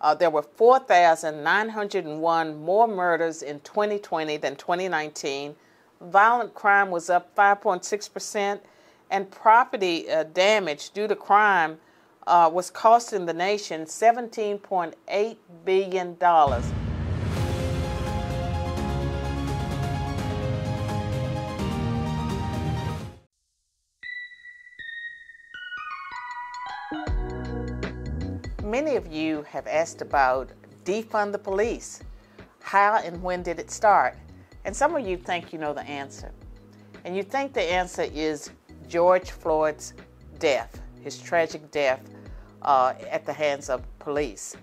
Uh, there were 4,901 more murders in 2020 than 2019. Violent crime was up 5.6%, and property uh, damage due to crime uh, was costing the nation $17.8 billion. Of you have asked about defund the police. How and when did it start? And some of you think you know the answer. And you think the answer is George Floyd's death, his tragic death uh, at the hands of police.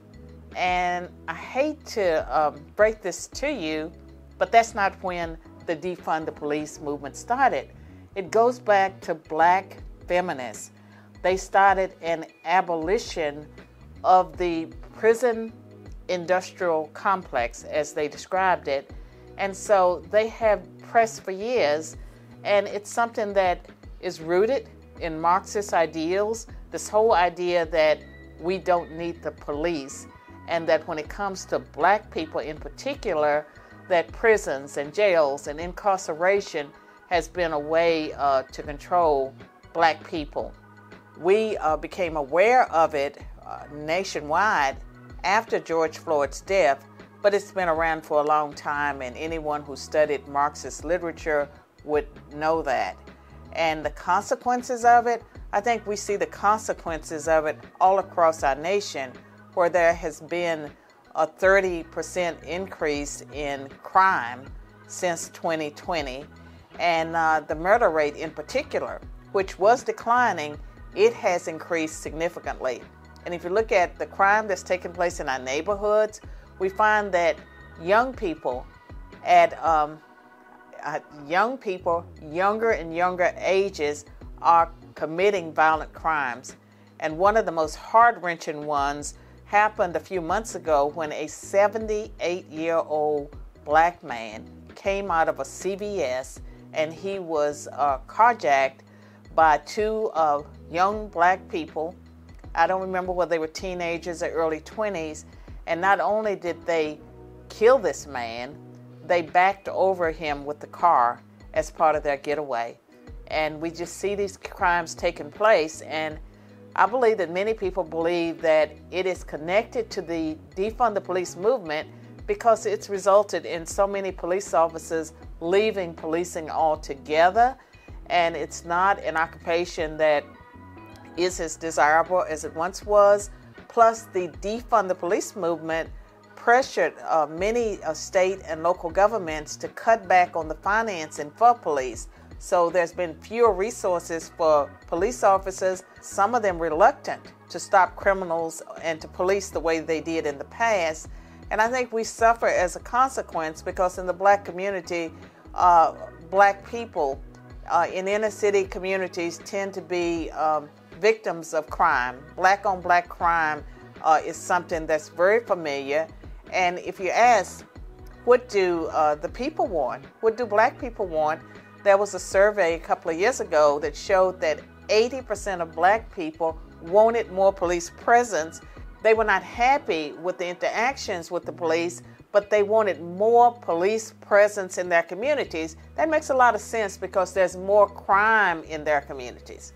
And I hate to um, break this to you, but that's not when the defund the police movement started. It goes back to black feminists. They started an abolition of the prison industrial complex, as they described it. And so they have pressed for years, and it's something that is rooted in Marxist ideals. This whole idea that we don't need the police, and that when it comes to black people in particular, that prisons and jails and incarceration has been a way uh, to control black people. We uh, became aware of it nationwide after George Floyd's death, but it's been around for a long time, and anyone who studied Marxist literature would know that. And the consequences of it, I think we see the consequences of it all across our nation, where there has been a 30% increase in crime since 2020, and uh, the murder rate in particular, which was declining, it has increased significantly. And if you look at the crime that's taking place in our neighborhoods, we find that young people at um, uh, young people, younger and younger ages, are committing violent crimes. And one of the most heart wrenching ones happened a few months ago when a 78 year old black man came out of a CVS and he was uh, carjacked by two uh, young black people I don't remember whether they were teenagers or early 20s. And not only did they kill this man, they backed over him with the car as part of their getaway. And we just see these crimes taking place. And I believe that many people believe that it is connected to the defund the police movement because it's resulted in so many police officers leaving policing altogether. And it's not an occupation that is as desirable as it once was. Plus, the defund the police movement pressured uh, many uh, state and local governments to cut back on the financing for police. So there's been fewer resources for police officers, some of them reluctant to stop criminals and to police the way they did in the past. And I think we suffer as a consequence because in the black community, uh, black people uh, in inner city communities tend to be um, victims of crime. Black on black crime uh, is something that's very familiar. And if you ask, what do uh, the people want? What do black people want? There was a survey a couple of years ago that showed that 80% of black people wanted more police presence. They were not happy with the interactions with the police, but they wanted more police presence in their communities. That makes a lot of sense because there's more crime in their communities.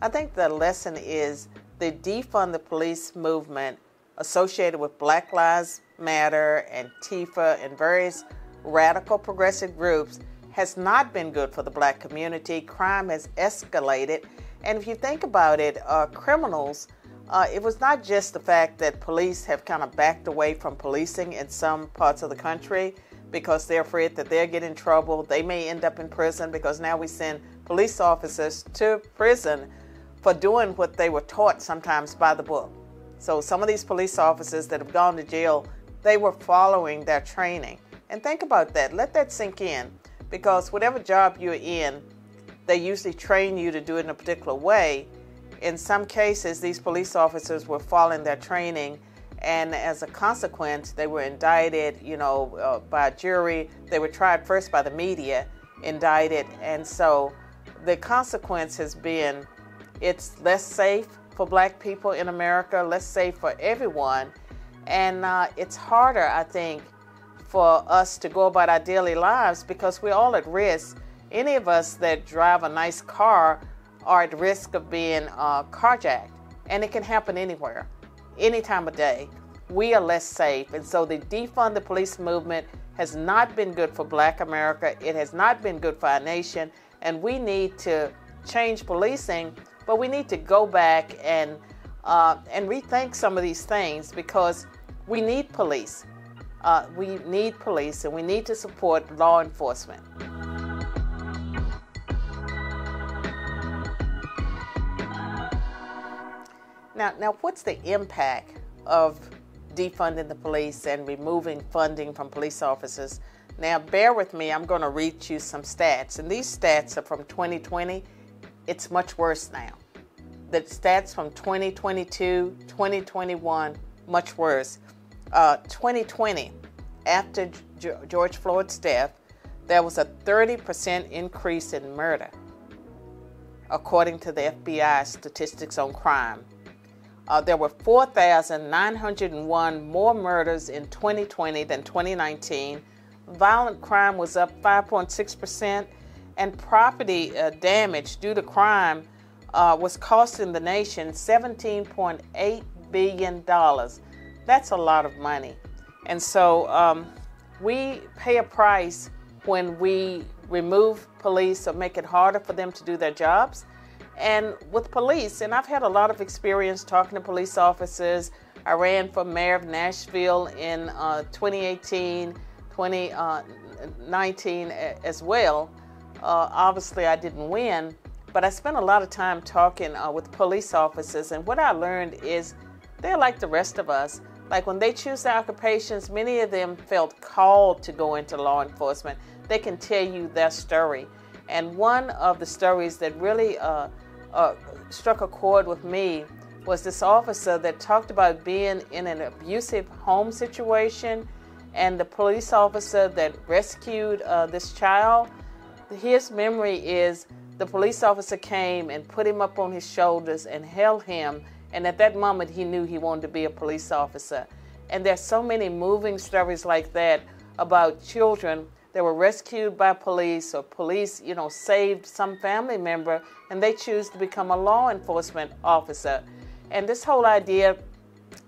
I think the lesson is the defund the police movement associated with Black Lives Matter and TIFA and various radical progressive groups has not been good for the black community. Crime has escalated. And if you think about it, uh, criminals, uh, it was not just the fact that police have kind of backed away from policing in some parts of the country because they're afraid that they'll get in trouble. They may end up in prison because now we send police officers to prison for doing what they were taught sometimes by the book. So some of these police officers that have gone to jail, they were following their training. And think about that. Let that sink in because whatever job you're in, they usually train you to do it in a particular way. In some cases, these police officers were following their training, and as a consequence, they were indicted, you know, uh, by a jury. They were tried first by the media, indicted, and so the consequence has been it's less safe for black people in America, less safe for everyone. And uh, it's harder, I think, for us to go about our daily lives because we're all at risk. Any of us that drive a nice car are at risk of being uh, carjacked, and it can happen anywhere, any time of day. We are less safe, and so the defund the police movement has not been good for Black America. It has not been good for our nation, and we need to change policing, but we need to go back and uh, and rethink some of these things because we need police. Uh, we need police, and we need to support law enforcement. Now, now, what's the impact of defunding the police and removing funding from police officers? Now, bear with me. I'm going to read you some stats, and these stats are from 2020. It's much worse now. The stats from 2022, 2021, much worse. Uh, 2020, after George Floyd's death, there was a 30% increase in murder, according to the FBI statistics on crime. Uh, there were 4,901 more murders in 2020 than 2019. Violent crime was up 5.6%, and property uh, damage due to crime uh, was costing the nation $17.8 billion. That's a lot of money. And so um, we pay a price when we remove police or make it harder for them to do their jobs. And with police, and I've had a lot of experience talking to police officers. I ran for mayor of Nashville in uh, 2018, 2019 uh, as well. Uh, obviously, I didn't win, but I spent a lot of time talking uh, with police officers. And what I learned is they're like the rest of us. Like when they choose their occupations, many of them felt called to go into law enforcement. They can tell you their story. And one of the stories that really uh, uh, struck a chord with me was this officer that talked about being in an abusive home situation and the police officer that rescued uh, this child. His memory is the police officer came and put him up on his shoulders and held him, and at that moment he knew he wanted to be a police officer. And there's so many moving stories like that about children that were rescued by police or police, you know, saved some family member and they choose to become a law enforcement officer. And this whole idea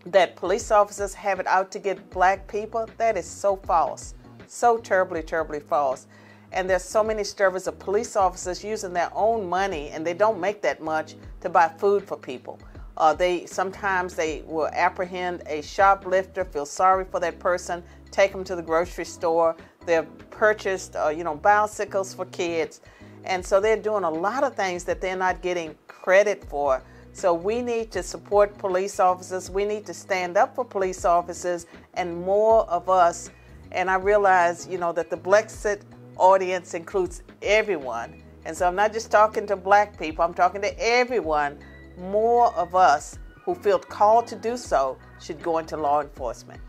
that police officers have it out to get black people, that is so false. So terribly, terribly false. And there's so many stories of police officers using their own money and they don't make that much to buy food for people. Uh, they sometimes they will apprehend a shoplifter, feel sorry for that person, take them to the grocery store. They've purchased, uh, you know, bicycles for kids. And so they're doing a lot of things that they're not getting credit for. So we need to support police officers. We need to stand up for police officers and more of us. And I realize, you know, that the Blexit audience includes everyone. And so I'm not just talking to black people, I'm talking to everyone. More of us who feel called to do so should go into law enforcement.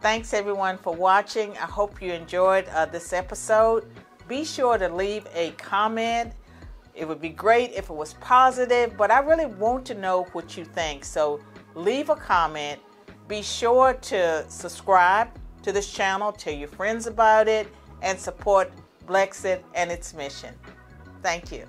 Thanks everyone for watching. I hope you enjoyed uh, this episode. Be sure to leave a comment. It would be great if it was positive, but I really want to know what you think. So leave a comment. Be sure to subscribe to this channel, tell your friends about it, and support Blexit and its mission. Thank you.